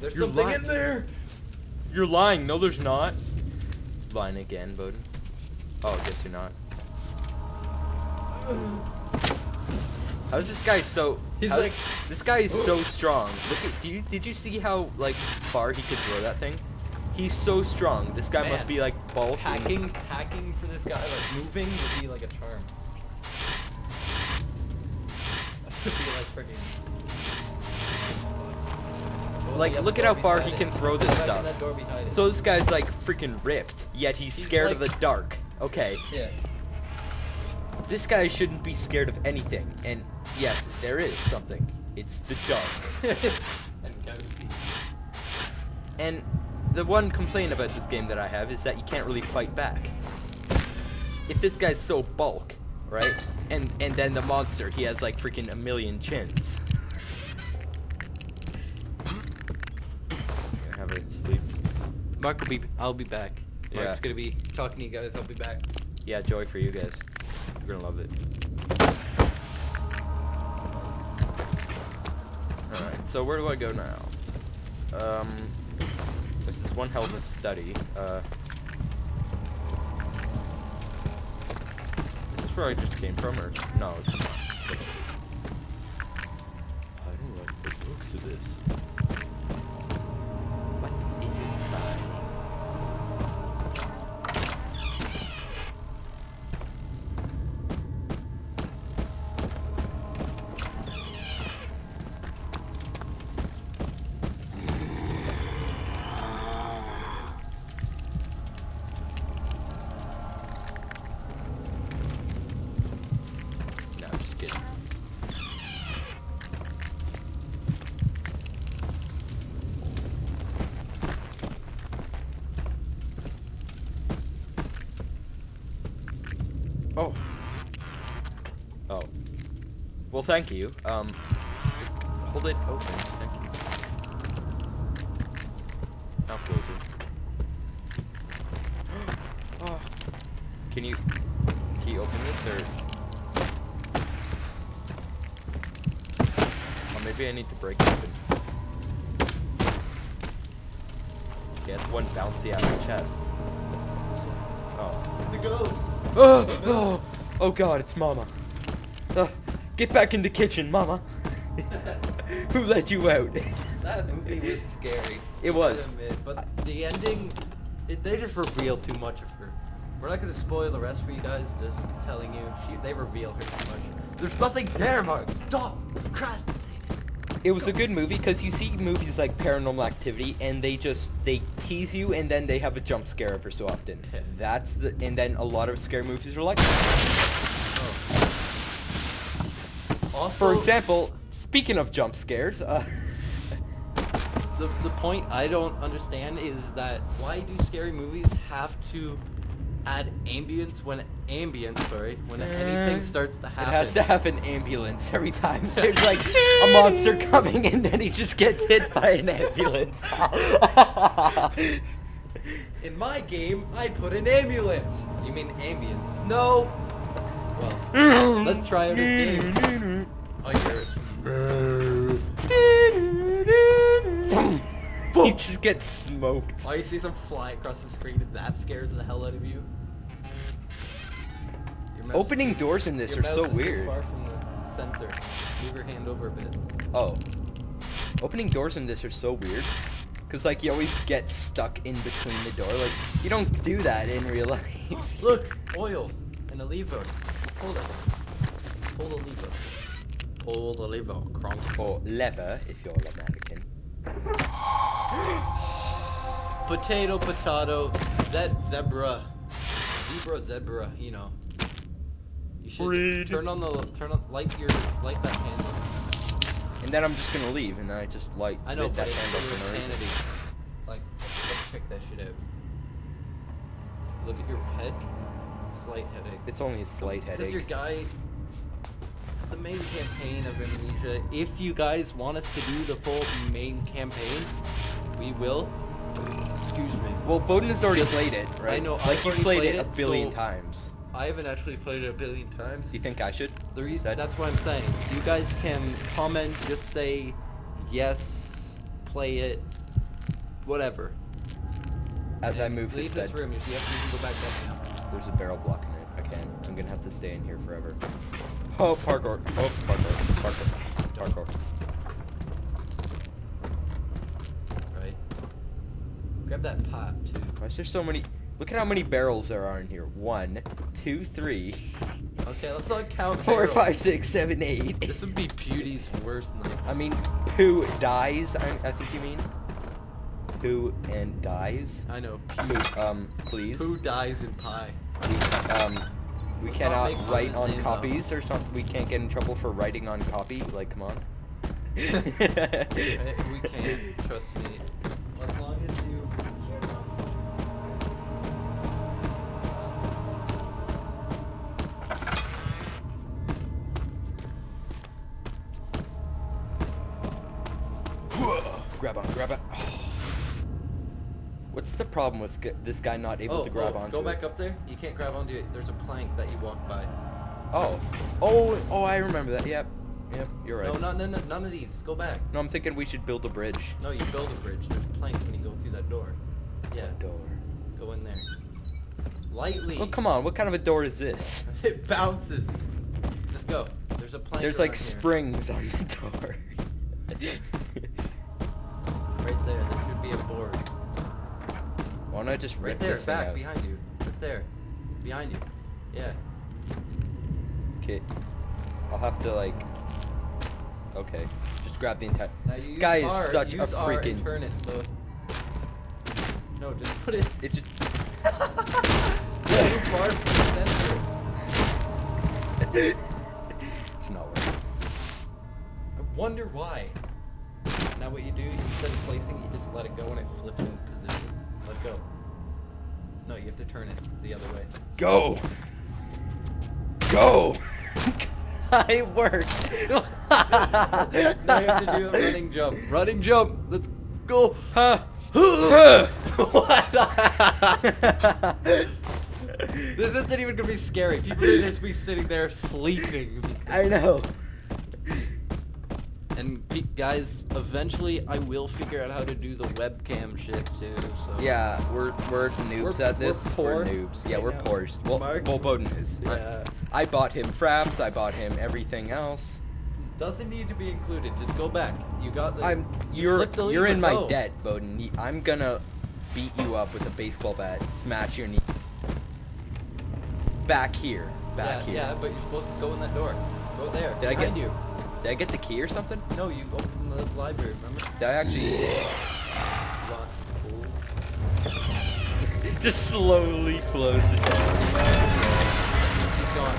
There's You're something in there. You're lying. No, there's not. Lying again, Bowden. Oh, I guess you're not. How's this guy so? He's like- this guy is so oh. strong. Look at. Did you did you see how like far he could throw that thing? He's so strong. This guy must be like bulky. Hacking, hacking for this guy, like moving, would be like a charm. That would be like freaking. Like, look at how far he can throw this stuff. that door behind it. So this guy's like freaking ripped, yet he's, scared of the dark. Okay, yeah. this guy shouldn't be scared of anything. And yes, there is something. It's the dark. and. And the one complaint about this game that I have is that you can't really fight back. If this guy's so bulk, right? And and then the monster, he has like freaking a million chins. Mark will be. I'll be back. Yeah. Mark's gonna be talking to you guys. I'll be back. Yeah, joy for you guys. You're gonna love it. Alright, so where do I go now? Um, this is one hell of a study. Uh, is this where I just came from, or no? It's thank you. Um, just hold it open. Thank you. Now close it. oh. Can you, can you open this or? Oh, maybe I need to break it open. Yeah, it's one bouncy out of the chest. Oh. It's a ghost. Oh, oh, oh god, it's Mama. Uh, get back in the kitchen, Mama. Who let you out? That movie was scary. It was. admit, but the ending, it, they just revealed too much of her. We're not gonna spoil the rest for you guys. Just telling you, she, they reveal her too much. There's nothing there, Mark. Stop procrastinating. It was a good movie because you see movies like Paranormal Activity and they just they tease you and then they have a jump scare every so often. That's the and then a lot of scary movies are like. Also, For example, speaking of jump scares, uh, the the point I don't understand is that why do scary movies have to add ambience when ambience, sorry, when anything Uh, starts to happen? it has to have an ambulance every time there's like a monster coming and then he just gets hit by an ambulance. In my game, I put an ambulance. You mean ambience? No. Well, let's try out this game. Oh, yours. he just gets smoked. Oh, you see some fly across the screen and that scares the hell out of you? Your mouse- Opening doors in this your are so mouse is too weird. far from the center. Move your hand over a bit. Oh. Opening doors in this are so weird. Cause like you always get stuck in between the door. Like you don't do that in real life. Look, oil and a lever. Hold it. Pull the lever. Pull the lever. Cronk. or lever if you're American. Potato, potato. That zebra. Zebra, zebra. You know. You should Breed. turn on the turn on light your light that candle. And then I'm just gonna leave, and then I just light I know, lit but that it's candle for for no reason. Like, let's check that shit out. Look at your head. Slight headache. It's only a slight Because headache. your guy, the main campaign of Amnesia, if you guys want us to do the full main campaign, we will. Excuse me. Well, Bowden has already Just- played it, right? I know, Like I've you already played played it a billion so- times. I haven't actually played it a billion times. Do you think I should? The reason that's what I'm saying. You guys can comment, just say yes, play it, whatever. As I move leave this this room. You see, you can go back up now. There's a barrel blocking it. I can't. I'm gonna have to stay in here forever. Oh, parkour. Oh, parkour. Parkour. Parkour. Right. Grab that pot too. Why is there so many? Look at how many barrels there are in here. One, two, three, Okay, let's not count. four, barrels. five, six, seven, eight. This would be Pewdie's worst nightmare. I mean, who dies? I, I think you mean. Who and dies? I know. Who, um, please. Who dies in pie? We, um, we Let's cannot make fun of write on name, though. copies or something. We can't get in trouble for writing on copy. Like, come on. We can't. Trust me. As long as you. grab on, grab it. What's the problem with this guy not able oh, to grab oh, onto Go it? back up there. You can't grab onto it. There's a plank that you walk by. Oh, oh, oh! I remember that. Yep, yep. You're right. No, not none, none of these. Go back. No, I'm thinking we should build a bridge. No, you build a bridge. There's planks when you go through that door. Yeah. Door. Go in there. Lightly. Oh, come on. What kind of a door is this? It bounces. Let's go. There's a plank. There's like here. springs on the door. Right there. There should be a board. Why don't I just Right there. Back out? behind you. Right there. Behind you. Yeah. Okay. I'll have to like. Okay. Just grab the entire. Now This guy is R, such a freaking. turn it so. No, just put it. It just. Too far from the center. it's not working. I wonder why. Now what you do, instead of placing, you just let it go and it flips in position. Let go. No, you have to turn it the other way. Go. Go. it worked. now you have to do a running jump. Running jump. Let's go. Huh. what? this isn't even gonna be scary. People are just be sitting there sleeping. I know. And pe- guys, eventually I will figure out how to do the webcam shit too. So Yeah, we're we're noobs We're- at this. we're poor noobs. Yeah, right we're now. poor. Well, Mark? well, Bowden is. I- Yeah. I, bought him fraps. I bought him everything else. doesn't need to be included. Just go back. You got the. I'm. you You're flipped the you're in my go. debt, Bowden. I'm gonna beat you up with a baseball bat. Smash your knee. Back here. Back yeah, here. Yeah, but you're supposed to go in that door. Go there. Did I get- you? Did I get the key or something? No, you opened the library. Remember? Did I actually? Just slowly close the door. He's gone.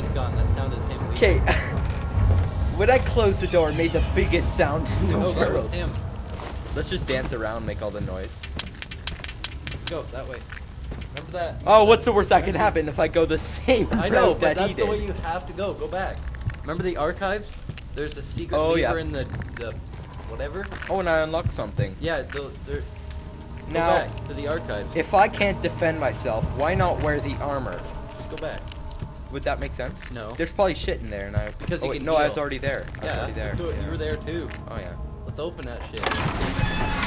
He's gone. That sounded him. Okay. when I closed the door, it made the biggest sound in the No, that was him. Let's just dance around, make all the noise. Let's go that way. Remember that? Oh, what's the worst that can happen if I go the same I know, but that's the way you have to go. Go back. Remember the archives? There's a secret Oh, lever yeah. in the the whatever. Oh, and I unlocked something. Yeah, the, there. Go Now, back to the archives. if I can't defend myself, why not wear the armor? Just go back. Would that make sense? No. There's probably shit in there, and I. Because oh, you wait, can no, I was already there. I was Yeah, already there. do it. yeah. you were there too. Oh yeah. Let's open that shit.